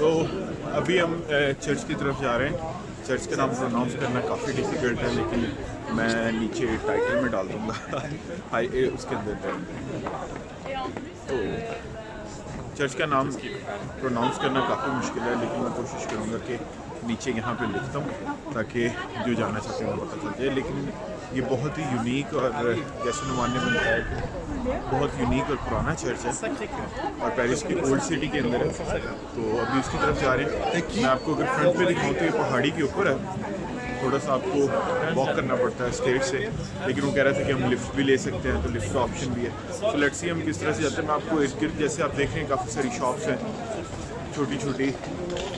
सो so, अभी हम church की तरफ़ जा रहे हैं। चर्च का नाम प्रोनाउंस करना काफ़ी डिफ़िकल्ट है लेकिन मैं नीचे टाइटल में डाल दूँगा। हाई ए उसके अंदर तो चर्च का नाम प्रोनाउंस करना काफ़ी मुश्किल है लेकिन मैं कोशिश करूँगा कि नीचे यहाँ पे लिखता हूँ ताकि जो जाना चाहते हैं वो पता चल जाए। लेकिन ये बहुत ही यूनिक और जैसे नुमान ने बताया कि बहुत यूनिक और पुराना चर्च है। और पेरिस की ओल्ड सिटी के अंदर है। तो अभी उसकी तरफ़ जा रहे हैं। मैं आपको अगर फ्रंट पे दिखाऊँ तो ये पहाड़ी के ऊपर है। थोड़ा सा आपको वॉक करना पड़ता है स्टेट से। लेकिन वो कह रहे थे कि हम लिफ्ट भी ले सकते हैं तो लिफ्ट का ऑप्शन भी है। तो लेट्स सी हम किस तरह से जाते हैं। मैं आपको इर्द गिर्द जैसे आप देख रहे हैं काफ़ी सारी शॉप्स हैं। छोटी छोटी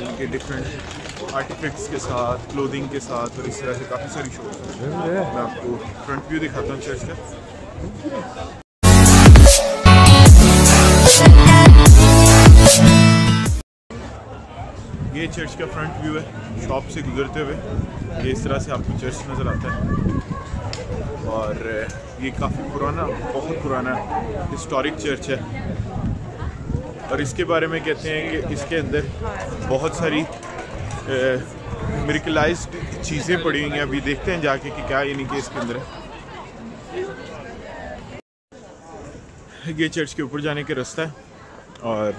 उनके डिफरेंट आर्टिफिक्ट्स के साथ क्लोथिंग के साथ और इस तरह से काफ़ी सारी शॉप्स हैं। मैं आपको फ्रंट व्यू दिखाता हूँ चर्च का ये चर्च का फ्रंट व्यू है शॉप से गुजरते हुए। ये इस तरह से आपको चर्च नज़र आता है। और ये काफ़ी पुराना बहुत पुराना हिस्टोरिक चर्च है। और इसके बारे में कहते हैं कि इसके अंदर बहुत सारी मेरिकलाइज चीज़ें पड़ी हुई हैं। अभी देखते हैं जाके कि क्या यानी कि इसके अंदर है। ये चर्च के ऊपर जाने का रास्ता है और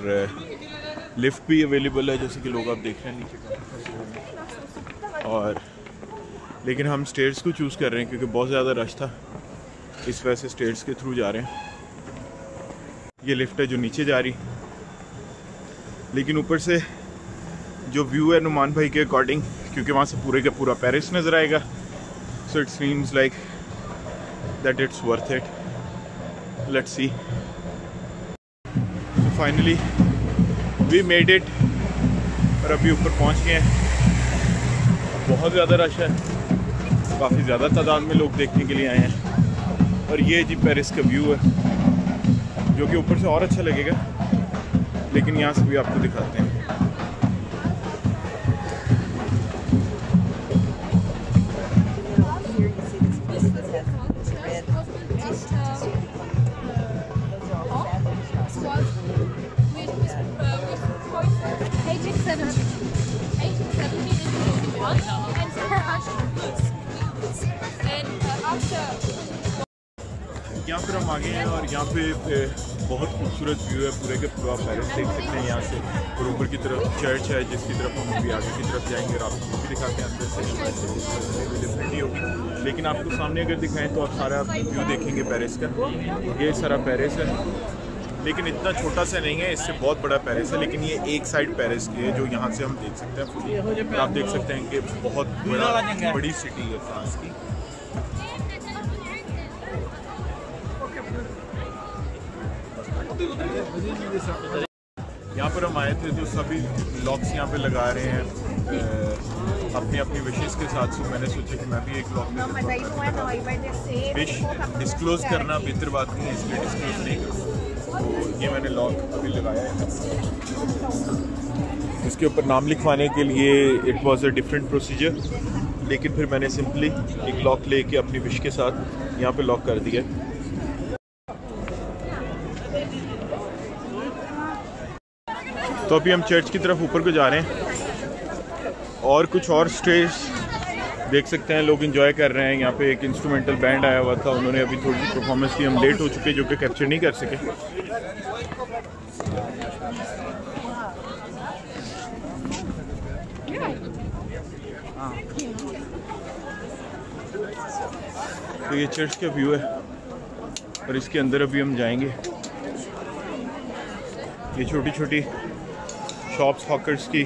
लिफ्ट भी अवेलेबल है, जैसे कि लोग आप देख रहे हैं नीचे और, लेकिन हम स्टेट्स को चूज़ कर रहे हैं क्योंकि बहुत ज़्यादा रश था। इस वजह से स्टेट्स के थ्रू जा रहे हैं। ये लिफ्ट है जो नीचे जा रही। लेकिन ऊपर से जो व्यू है नुमान भाई के अकॉर्डिंग क्योंकि वहाँ से पूरे का पूरा पेरिस नज़र आएगा। So it seems like that it's worth it let's see finally we made it और अभी ऊपर पहुँच गए हैं। बहुत ज़्यादा रश है। काफ़ी ज़्यादा तादाद में लोग देखने के लिए आए हैं। और ये जी पेरिस का व्यू है, जो कि ऊपर से और अच्छा लगेगा। लेकिन यहाँ से भी आपको दिखाते हैं। यहाँ पर हम आ गए हैं और यहाँ पे बहुत खूबसूरत व्यू है पूरे के पूरा पैलेस देख सकते हैं यहाँ से। और ऊपर की तरफ़ चर्च है, जिसकी तरफ़ हम अभी आगे की तरफ़ जाएँगे और आपको भी दिखाते हैं अंदर से। होगी। लेकिन आपको सामने अगर दिखाएँ तो आप सारा व्यू देखेंगे पेरिस का। ये सारा पेरिस है। लेकिन इतना छोटा सा नहीं है, इससे बहुत बड़ा पेरिस है, लेकिन ये एक साइड पेरिस की है, जो यहाँ से हम देख सकते हैं। आप देख सकते हैं कि बहुत बड़ा, बड़ी सिटी है फ्रांस की। यहाँ पर हम आए थे जो सभी लॉक्स यहाँ पे लगा रहे हैं। अपनी अपनी विशेष के साथ। सो मैंने सोचा कि मैं भी एक लॉक विश डिस्क्लोज करना बेहतर बात नहीं है, इसलिए डिस्क्लोज नहीं करूँ तो ये मैंने लॉक अभी लगाया है। इसके ऊपर नाम लिखवाने के लिए it was a different procedure लेकिन फिर मैंने सिंपली एक लॉक लेके अपनी विश के साथ यहाँ पे लॉक कर दिया तो अभी हम चर्च की तरफ़ ऊपर को जा रहे हैं। और कुछ और स्टेज देख सकते हैं, लोग इन्जॉय कर रहे हैं। यहाँ पे एक इंस्ट्रूमेंटल बैंड आया हुआ था, उन्होंने अभी थोड़ी सी परफॉर्मेंस की हम लेट हो चुके जो कि कैप्चर नहीं कर सके। तो ये चर्च का व्यू है, और इसके अंदर अभी हम जाएँगे। ये छोटी छोटी शॉप्स हॉकर्स की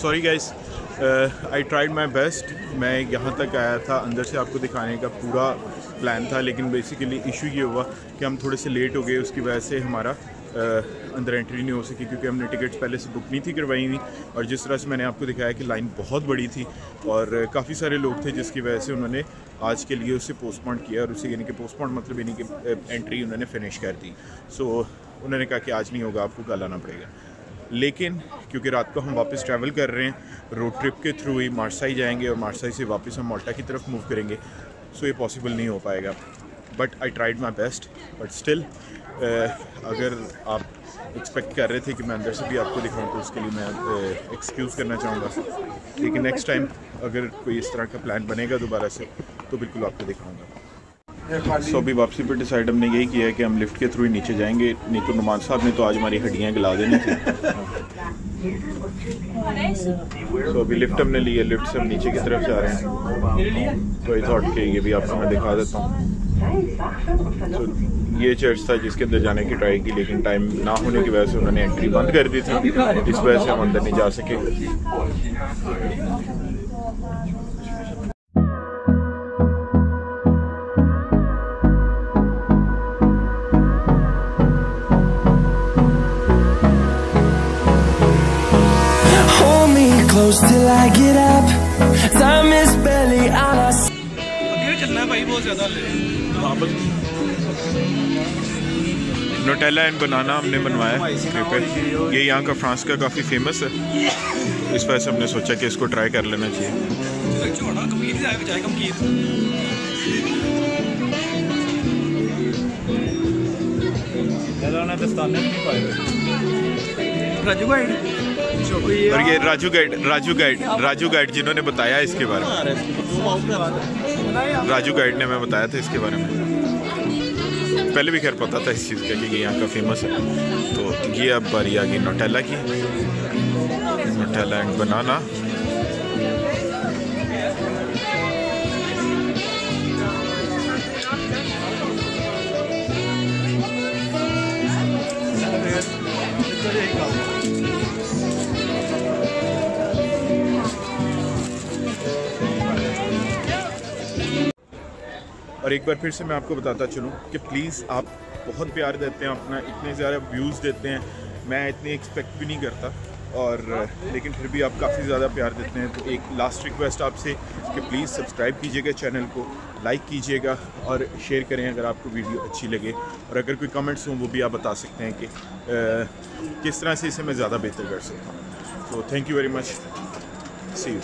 sorry guys I tried my best मैं यहाँ तक आया था, अंदर से आपको दिखाने का पूरा प्लान था, लेकिन बेसिकली इशू ये हुआ कि हम थोड़े से लेट हो गए, उसकी वजह से हमारा अंदर एंट्री नहीं हो सकी क्योंकि हमने टिकट्स पहले से बुक नहीं थी करवाई हुई। और जिस तरह से मैंने आपको दिखाया कि लाइन बहुत बड़ी थी और काफ़ी सारे लोग थे जिसकी वजह से उन्होंने आज के लिए उसे पोस्टपोन किया और उसे यानी कि पोस्टपोन मतलब यानी कि एंट्री उन्होंने फिनिश कर दी। सो उन्होंने कहा कि आज नहीं होगा, आपको कल आना पड़ेगा। लेकिन, क्योंकि रात को हम वापस ट्रैवल कर रहे हैं रोड ट्रिप के थ्रू ही मार्साई जाएँगे और मार्साई से वापस हम माल्टा की तरफ़ मूव करेंगे। सो ये पॉसिबल नहीं हो पाएगा। But I tried my best but still अगर आप एक्सपेक्ट कर रहे थे कि मैं अंदर से भी आपको दिखाऊँ तो उसके लिए मैं एक्सक्यूज़ करना चाहूँगा। लेकिन नेक्स्ट टाइम अगर कोई इस तरह का प्लान बनेगा दोबारा से तो बिल्कुल आपको दिखाऊँगा। सो अभी वापसी पर डिसाइड हमने यही किया है कि हम लिफ्ट के थ्रू ही नीचे जाएँगे। नहीं तो नुमान साहब ने तो आज हमारी हड्डियाँ गला देनी थी। तो अभी लिफ्ट हमने ली है। लिफ्ट से हम नीचे की तरफ़ जा रहे हैं। तो आई थॉट कि ये भी आपको मैं दिखा देता हूँ। तो ये चर्च था जिसके अंदर जाने की ट्राई की लेकिन टाइम ना होने की वजह से उन्होंने एंट्री बंद कर दी थी। इस वजह से हम अंदर नहीं जा सके। Close till I get up. Time is barely on our Nutella and banana हमने बनवाया है पे ये यहाँ का फ्रांस का काफ़ी फ़ेमस है। इस वजह से हमने सोचा कि इसको ट्राई कर लेना चाहिए। गाइड और ये Raju guide Raju guide Raju guide जिन्होंने बताया इसके बारे में। राजू गाइड ने हमें बताया था इसके बारे में। पहले भी खैर पता था इस चीज़ का कि ये यहाँ का फ़ेमस है। तो ये अब बारी आ गई नोटेला की। नोटेला एंड बनाना और एक बार फिर से मैं आपको बताता चलूँ कि प्लीज़ आप बहुत प्यार देते हैं, अपना इतने ज़्यादा व्यूज़ देते हैं। मैं इतनी एक्सपेक्ट भी नहीं करता और, लेकिन फिर भी आप काफ़ी ज़्यादा प्यार देते हैं। तो एक लास्ट रिक्वेस्ट आपसे कि प्लीज़ सब्सक्राइब कीजिएगा चैनल को लाइक कीजिएगा और शेयर करें अगर आपको वीडियो अच्छी लगे। और अगर कोई कमेंट्स हों, वो भी आप बता सकते हैं कि किस तरह से इसे मैं ज़्यादा बेहतर कर सकता हूँ। तो thank you very much see you